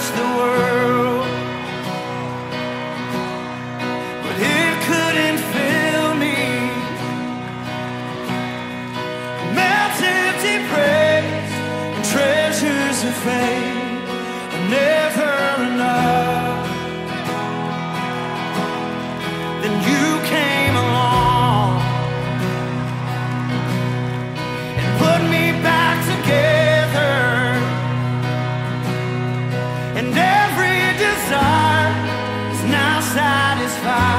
touch the world, but it couldn't fill me. Melts empty praise and treasures of fame are never satisfied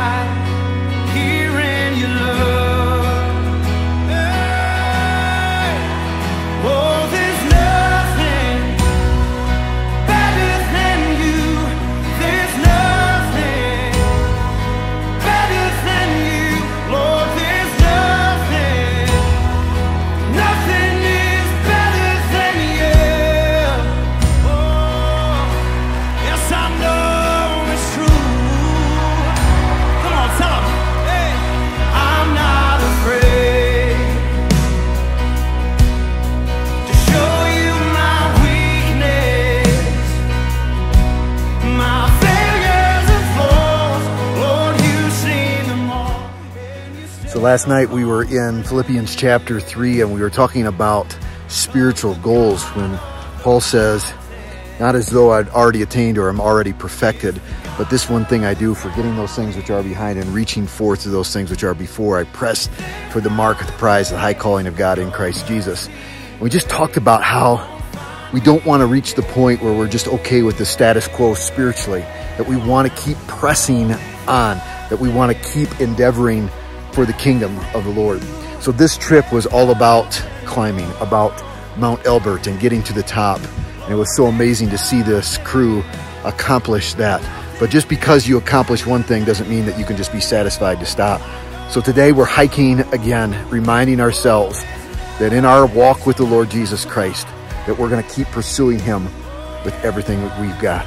So last night we were in Philippians chapter 3 and we were talking about spiritual goals when Paul says, not as though I'd already attained or I'm already perfected, but this one thing I do, forgetting those things which are behind and reaching forth to those things which are before, I press for the mark of the prize, the high calling of God in Christ Jesus. And we just talked about how we don't want to reach the point where we're just okay with the status quo spiritually, that we want to keep pressing on, that we want to keep endeavoring for the kingdom of the Lord. So this trip was all about climbing, about Mount Elbert and getting to the top. And it was so amazing to see this crew accomplish that. But just because you accomplish one thing doesn't mean that you can just be satisfied to stop. So today we're hiking again, reminding ourselves that in our walk with the Lord Jesus Christ, that we're going to keep pursuing him with everything that we've got.